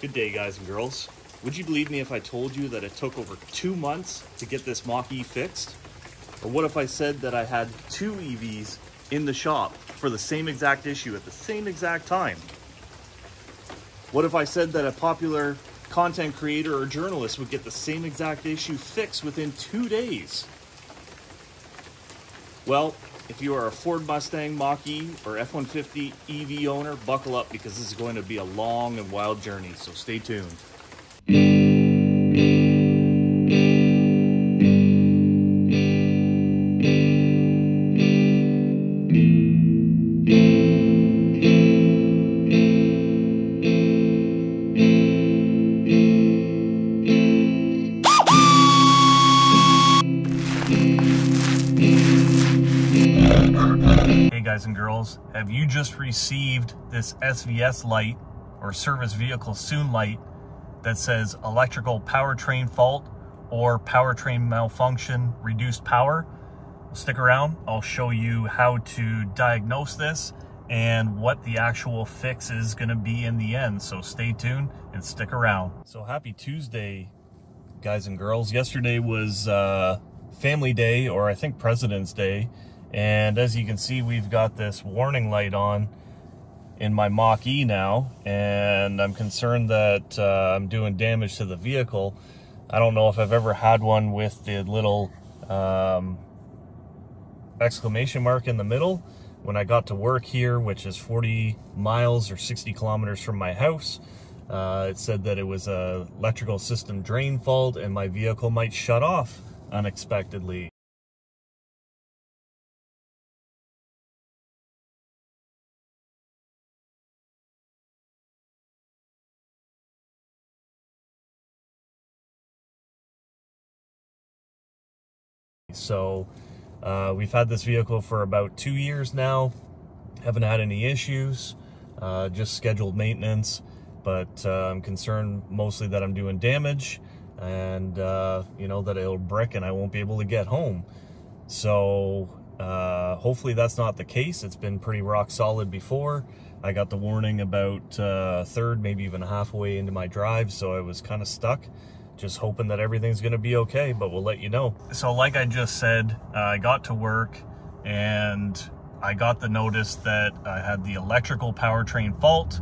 Good day, guys and girls. Would you believe me if I told you that it took over two months to get this Mach-E fixed? Or what if I said that I had two EVs in the shop for the same exact issue at the same exact time? What if I said that a popular content creator or journalist would get the same exact issue fixed within two days? Well, if you are a Ford Mustang Mach-E or F-150 EV owner, buckle up because this is going to be a long and wild journey, so stay tuned. Have you just received this SVS light or service vehicle soon light that says electrical powertrain fault or powertrain malfunction, reduced power? Stick around, I'll show you how to diagnose this and what the actual fix is gonna be in the end. So stay tuned and stick around. So happy Tuesday, guys and girls. Yesterday was uh, family day or I think President's Day. And as you can see, we've got this warning light on in my Mach-E now, and I'm concerned that uh, I'm doing damage to the vehicle. I don't know if I've ever had one with the little um, exclamation mark in the middle. When I got to work here, which is 40 miles or 60 kilometers from my house, uh, it said that it was a electrical system drain fault and my vehicle might shut off unexpectedly. So uh, we've had this vehicle for about two years now. Haven't had any issues, uh, just scheduled maintenance. But uh, I'm concerned mostly that I'm doing damage and, uh, you know, that it'll brick and I won't be able to get home. So uh, hopefully that's not the case. It's been pretty rock solid before. I got the warning about uh, third, maybe even halfway into my drive, so I was kind of stuck just hoping that everything's going to be okay, but we'll let you know. So like I just said, uh, I got to work and I got the notice that I had the electrical powertrain fault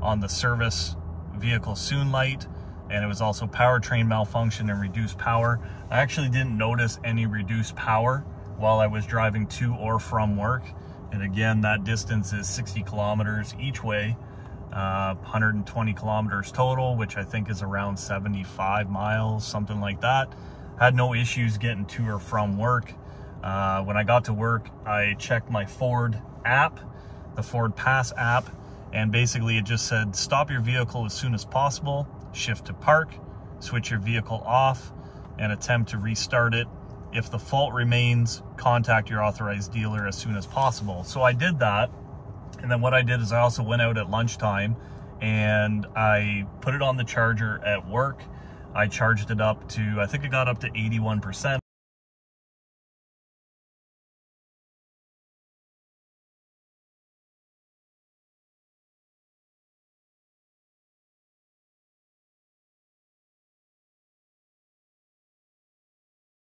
on the service vehicle soon light and it was also powertrain malfunction and reduced power. I actually didn't notice any reduced power while I was driving to or from work. And again, that distance is 60 kilometers each way uh, 120 kilometers total, which I think is around 75 miles, something like that. Had no issues getting to or from work. Uh, when I got to work, I checked my Ford app, the Ford Pass app, and basically it just said stop your vehicle as soon as possible, shift to park, switch your vehicle off, and attempt to restart it. If the fault remains, contact your authorized dealer as soon as possible. So I did that and then what I did is I also went out at lunchtime and I put it on the charger at work. I charged it up to, I think it got up to 81%.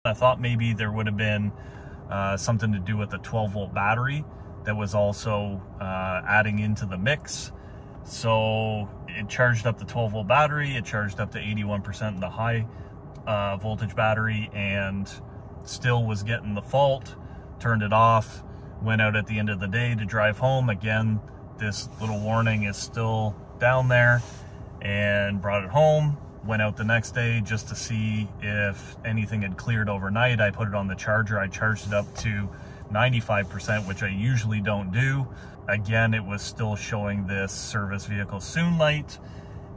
I thought maybe there would have been uh, something to do with the 12 volt battery that was also uh, adding into the mix. So it charged up the 12 volt battery, it charged up to 81% in the high uh, voltage battery and still was getting the fault, turned it off, went out at the end of the day to drive home. Again, this little warning is still down there and brought it home. Went out the next day just to see if anything had cleared overnight. I put it on the charger. I charged it up to 95%, which I usually don't do. Again, it was still showing this service vehicle soon light.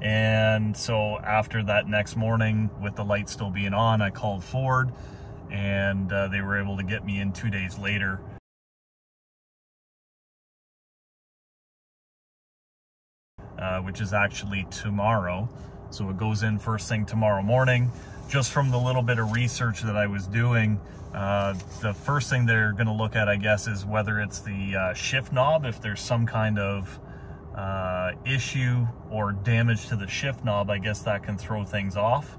And so after that next morning, with the light still being on, I called Ford and uh, they were able to get me in two days later. Uh, which is actually tomorrow. So it goes in first thing tomorrow morning. Just from the little bit of research that I was doing, uh, the first thing they're going to look at, I guess, is whether it's the uh, shift knob, if there's some kind of uh, issue or damage to the shift knob, I guess that can throw things off.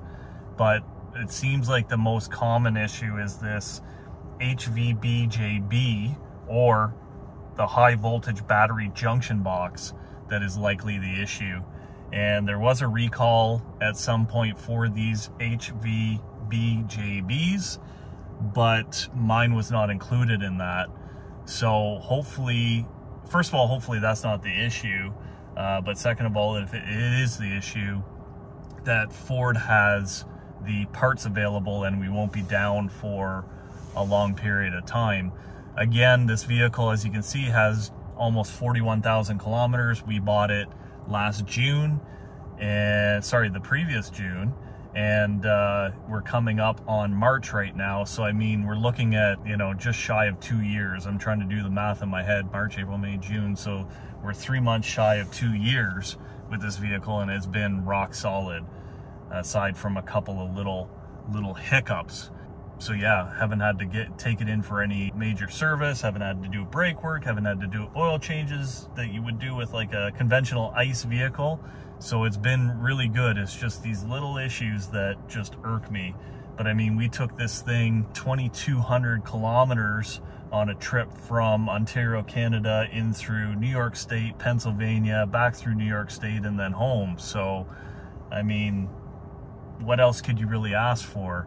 But it seems like the most common issue is this HVBJB or the high voltage battery junction box that is likely the issue. And there was a recall at some point for these HVBJBs, but mine was not included in that. So hopefully, first of all, hopefully that's not the issue. Uh, but second of all, if it is the issue, that Ford has the parts available and we won't be down for a long period of time. Again, this vehicle, as you can see, has almost 41,000 kilometers. We bought it last June and sorry, the previous June. And uh, we're coming up on March right now. So, I mean, we're looking at, you know, just shy of two years. I'm trying to do the math in my head, March, April, May, June. So we're three months shy of two years with this vehicle and it's been rock solid aside from a couple of little, little hiccups so yeah, haven't had to get take it in for any major service, haven't had to do brake work, haven't had to do oil changes that you would do with like a conventional ICE vehicle. So it's been really good. It's just these little issues that just irk me. But I mean, we took this thing 2,200 kilometers on a trip from Ontario, Canada in through New York State, Pennsylvania, back through New York State and then home. So, I mean, what else could you really ask for?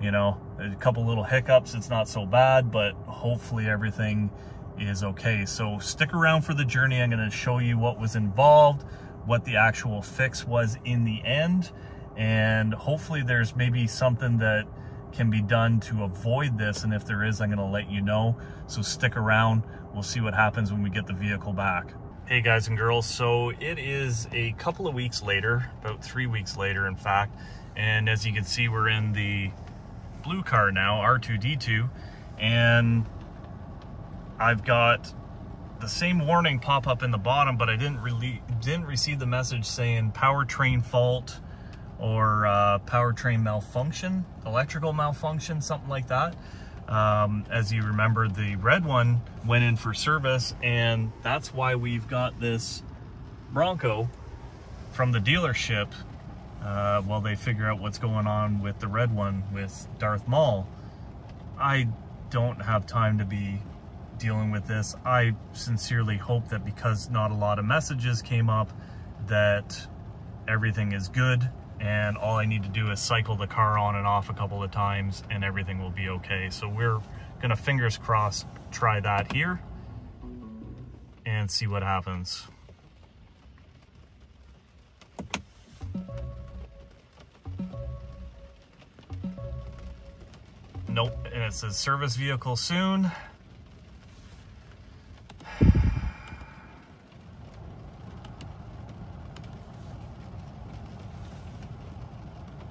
You know, a couple little hiccups, it's not so bad, but hopefully everything is okay. So stick around for the journey. I'm gonna show you what was involved, what the actual fix was in the end, and hopefully there's maybe something that can be done to avoid this. And if there is, I'm gonna let you know. So stick around. We'll see what happens when we get the vehicle back. Hey guys and girls, so it is a couple of weeks later, about three weeks later in fact, and as you can see we're in the blue car now, R2-D2, and I've got the same warning pop up in the bottom, but I didn't really didn't receive the message saying powertrain fault or uh, powertrain malfunction, electrical malfunction, something like that. Um, as you remember, the red one went in for service, and that's why we've got this Bronco from the dealership uh, while they figure out what's going on with the red one with Darth Maul. I don't have time to be dealing with this. I sincerely hope that because not a lot of messages came up that everything is good and all I need to do is cycle the car on and off a couple of times and everything will be okay. So we're gonna fingers crossed try that here and see what happens. It says service vehicle soon.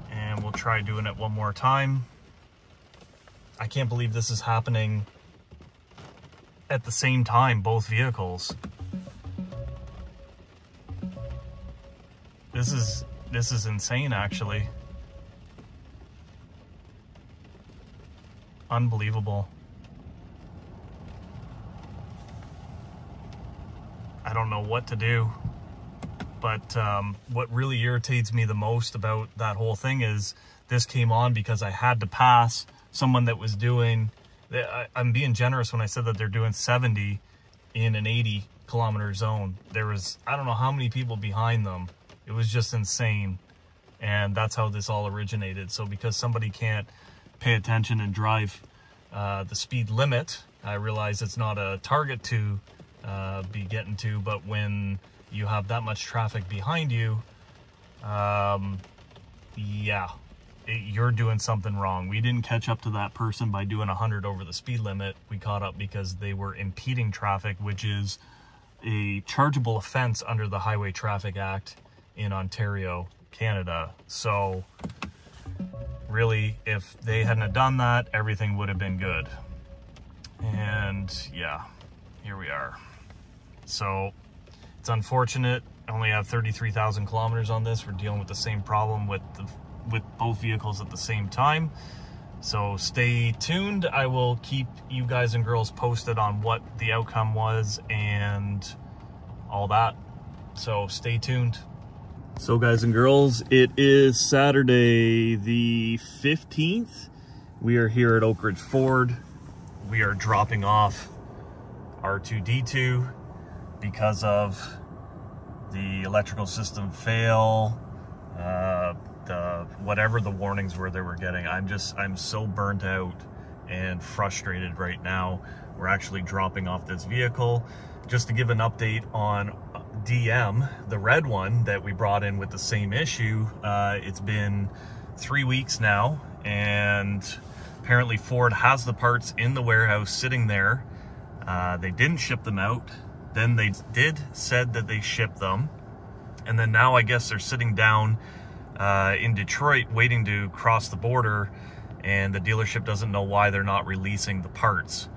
And we'll try doing it one more time. I can't believe this is happening at the same time, both vehicles. This is, this is insane actually. Unbelievable. I don't know what to do. But um, what really irritates me the most about that whole thing is this came on because I had to pass someone that was doing, I'm being generous when I said that they're doing 70 in an 80 kilometer zone. There was, I don't know how many people behind them. It was just insane. And that's how this all originated. So because somebody can't pay attention and drive uh, the speed limit. I realize it's not a target to uh, be getting to, but when you have that much traffic behind you, um, yeah, it, you're doing something wrong. We didn't catch up to that person by doing 100 over the speed limit. We caught up because they were impeding traffic, which is a chargeable offense under the Highway Traffic Act in Ontario, Canada. So really, if they hadn't have done that, everything would have been good. And yeah, here we are. So it's unfortunate. I only have 33,000 kilometers on this. We're dealing with the same problem with the, with both vehicles at the same time. So stay tuned. I will keep you guys and girls posted on what the outcome was and all that. So stay tuned. So guys and girls, it is Saturday the 15th. We are here at Oak Ridge Ford. We are dropping off R2-D2 because of the electrical system fail, uh, the whatever the warnings were they were getting. I'm just, I'm so burnt out and frustrated right now. We're actually dropping off this vehicle. Just to give an update on DM, the red one that we brought in with the same issue, uh, it's been three weeks now and apparently Ford has the parts in the warehouse sitting there. Uh, they didn't ship them out. Then they did said that they shipped them. And then now I guess they're sitting down uh, in Detroit waiting to cross the border and the dealership doesn't know why they're not releasing the parts.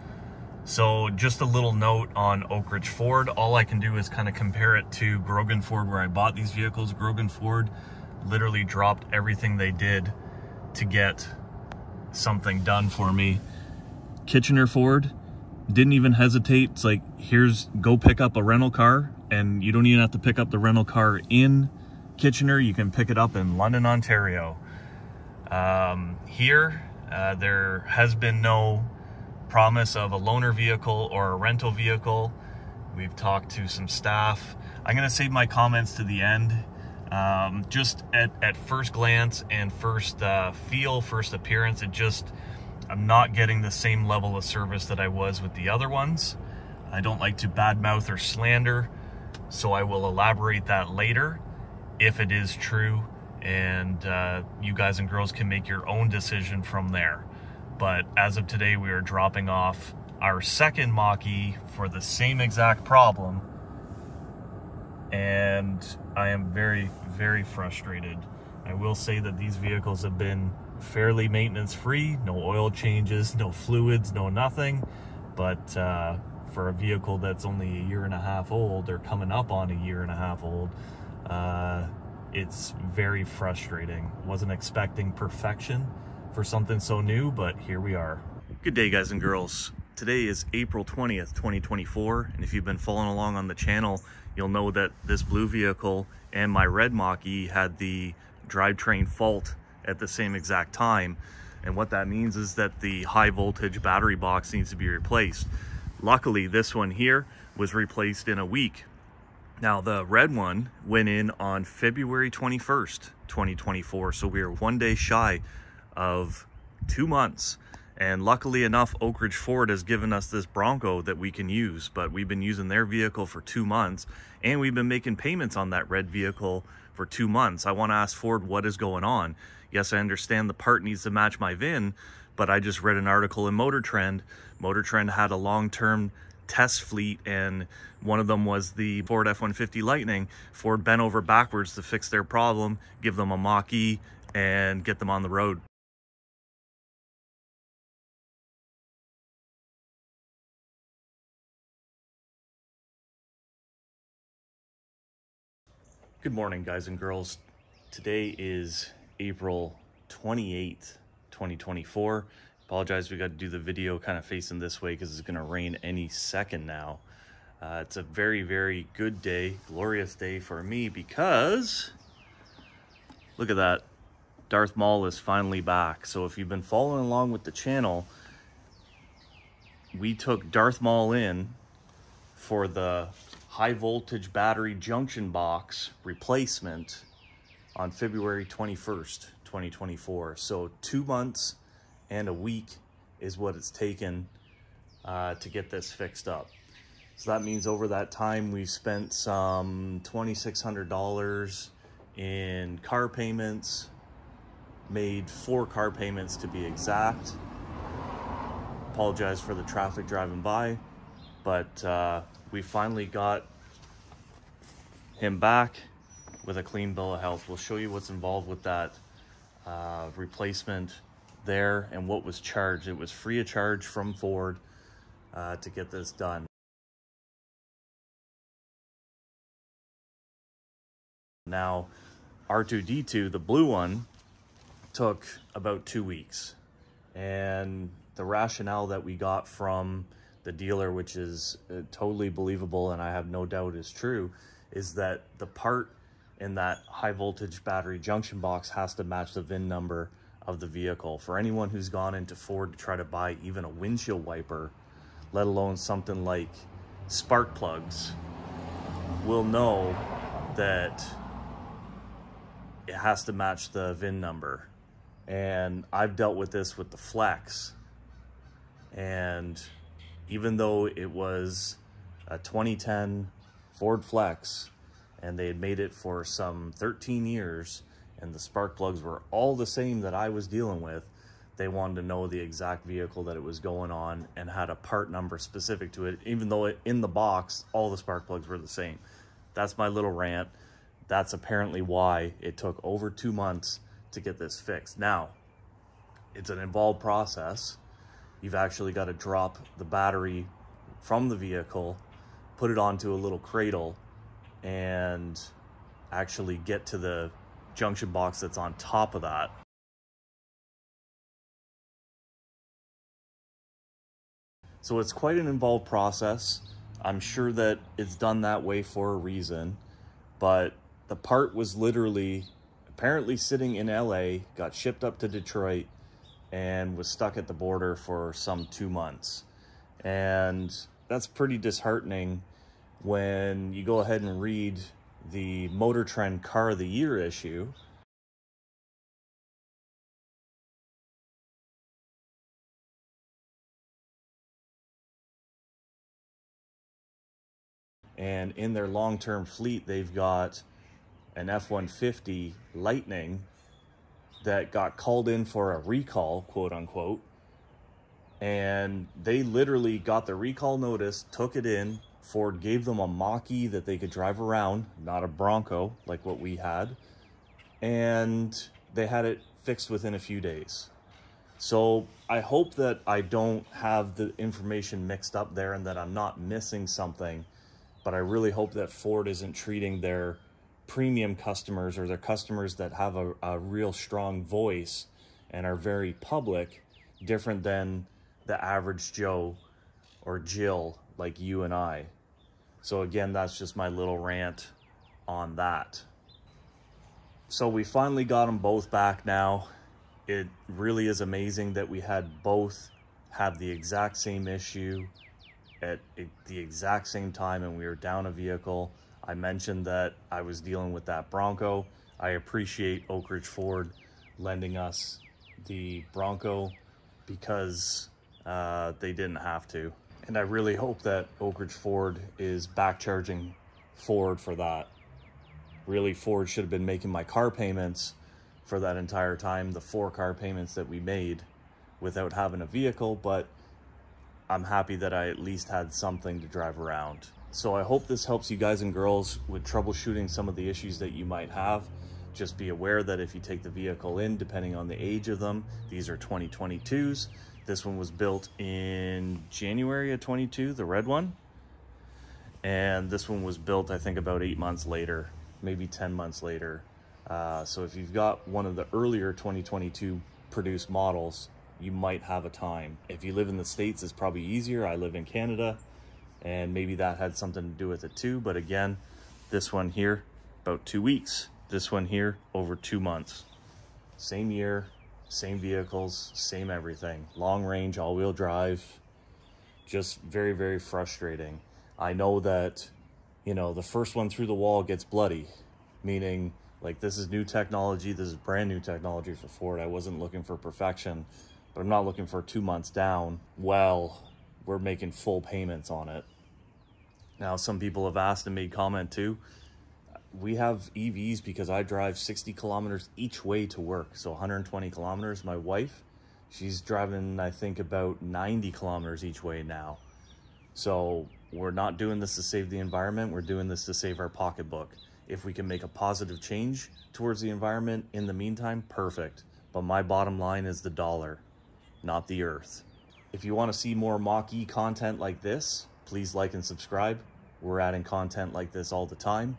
So just a little note on Oak Ridge Ford. All I can do is kind of compare it to Grogan Ford where I bought these vehicles. Grogan Ford literally dropped everything they did to get something done for me. Kitchener Ford didn't even hesitate. It's like, here's, go pick up a rental car and you don't even have to pick up the rental car in Kitchener. You can pick it up in London, Ontario. Um, here, uh, there has been no promise of a loaner vehicle or a rental vehicle. We've talked to some staff. I'm going to save my comments to the end. Um, just at, at first glance and first uh, feel, first appearance, it just, I'm not getting the same level of service that I was with the other ones. I don't like to badmouth or slander, so I will elaborate that later if it is true and uh, you guys and girls can make your own decision from there. But as of today, we are dropping off our second Mach-E for the same exact problem. And I am very, very frustrated. I will say that these vehicles have been fairly maintenance free, no oil changes, no fluids, no nothing. But uh, for a vehicle that's only a year and a half old or coming up on a year and a half old, uh, it's very frustrating. Wasn't expecting perfection for something so new, but here we are. Good day, guys and girls. Today is April 20th, 2024, and if you've been following along on the channel, you'll know that this blue vehicle and my red Mach-E had the drivetrain fault at the same exact time. And what that means is that the high voltage battery box needs to be replaced. Luckily, this one here was replaced in a week now the red one went in on February 21st, 2024. So we are one day shy of two months. And luckily enough, Oak Ridge Ford has given us this Bronco that we can use, but we've been using their vehicle for two months and we've been making payments on that red vehicle for two months. I want to ask Ford what is going on. Yes, I understand the part needs to match my VIN, but I just read an article in Motor Trend. Motor Trend had a long-term test fleet and one of them was the Ford F-150 Lightning. Ford bent over backwards to fix their problem, give them a Mach-E and get them on the road. Good morning, guys and girls. Today is April 28th, 2024. Apologize, we got to do the video kind of facing this way because it's going to rain any second now. Uh, it's a very, very good day, glorious day for me because look at that. Darth Maul is finally back. So if you've been following along with the channel, we took Darth Maul in for the high voltage battery junction box replacement on February 21st, 2024. So two months and a week is what it's taken uh, to get this fixed up. So that means over that time we've spent some $2,600 in car payments, made four car payments to be exact. Apologize for the traffic driving by, but uh, we finally got him back with a clean bill of health. We'll show you what's involved with that uh, replacement there and what was charged. It was free of charge from Ford uh, to get this done. Now, R2-D2, the blue one, took about two weeks. And the rationale that we got from the dealer, which is uh, totally believable and I have no doubt is true, is that the part in that high voltage battery junction box has to match the VIN number of the vehicle. For anyone who's gone into Ford to try to buy even a windshield wiper, let alone something like spark plugs, will know that it has to match the VIN number. And I've dealt with this with the Flex. And even though it was a 2010 Ford Flex and they had made it for some 13 years and the spark plugs were all the same that I was dealing with, they wanted to know the exact vehicle that it was going on and had a part number specific to it, even though it, in the box, all the spark plugs were the same. That's my little rant. That's apparently why it took over two months to get this fixed. Now, it's an involved process. You've actually got to drop the battery from the vehicle, put it onto a little cradle, and actually get to the junction box that's on top of that. So it's quite an involved process. I'm sure that it's done that way for a reason, but the part was literally apparently sitting in LA, got shipped up to Detroit, and was stuck at the border for some two months. And that's pretty disheartening when you go ahead and read the Motor Trend Car of the Year issue. And in their long term fleet, they've got an F 150 Lightning that got called in for a recall, quote unquote. And they literally got the recall notice, took it in. Ford gave them a Mach-E that they could drive around, not a Bronco like what we had. And they had it fixed within a few days. So I hope that I don't have the information mixed up there and that I'm not missing something. But I really hope that Ford isn't treating their premium customers or their customers that have a, a real strong voice and are very public different than the average Joe or Jill like you and I. So again, that's just my little rant on that. So we finally got them both back now. It really is amazing that we had both have the exact same issue at the exact same time and we were down a vehicle I mentioned that I was dealing with that Bronco. I appreciate Oak Ridge Ford lending us the Bronco because uh, they didn't have to. And I really hope that Oak Ridge Ford is back charging Ford for that. Really, Ford should have been making my car payments for that entire time, the four car payments that we made without having a vehicle, but I'm happy that I at least had something to drive around. So I hope this helps you guys and girls with troubleshooting some of the issues that you might have. Just be aware that if you take the vehicle in, depending on the age of them, these are 2022s. This one was built in January of 22, the red one. And this one was built, I think, about eight months later, maybe 10 months later. Uh, so if you've got one of the earlier 2022 produced models, you might have a time. If you live in the States, it's probably easier. I live in Canada and maybe that had something to do with it too. But again, this one here, about two weeks. This one here, over two months. Same year, same vehicles, same everything. Long range, all-wheel drive, just very, very frustrating. I know that, you know, the first one through the wall gets bloody, meaning like this is new technology, this is brand new technology for Ford. I wasn't looking for perfection, but I'm not looking for two months down. Well, we're making full payments on it. Now, some people have asked and made comment too. We have EVs because I drive 60 kilometers each way to work. So 120 kilometers. My wife, she's driving, I think, about 90 kilometers each way now. So we're not doing this to save the environment. We're doing this to save our pocketbook. If we can make a positive change towards the environment in the meantime, perfect. But my bottom line is the dollar, not the earth. If you want to see more Mach-E content like this, please like and subscribe. We're adding content like this all the time.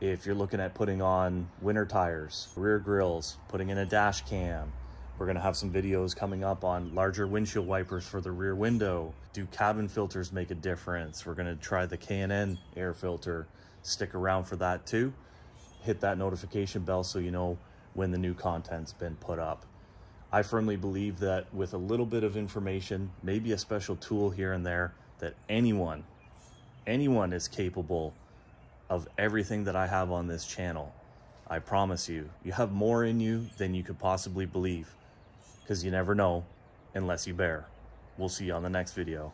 If you're looking at putting on winter tires, rear grills, putting in a dash cam, we're gonna have some videos coming up on larger windshield wipers for the rear window. Do cabin filters make a difference? We're gonna try the K&N air filter. stick around for that too. Hit that notification bell so you know when the new content's been put up. I firmly believe that with a little bit of information, maybe a special tool here and there, that anyone, anyone is capable of everything that I have on this channel. I promise you, you have more in you than you could possibly believe because you never know unless you bear. We'll see you on the next video.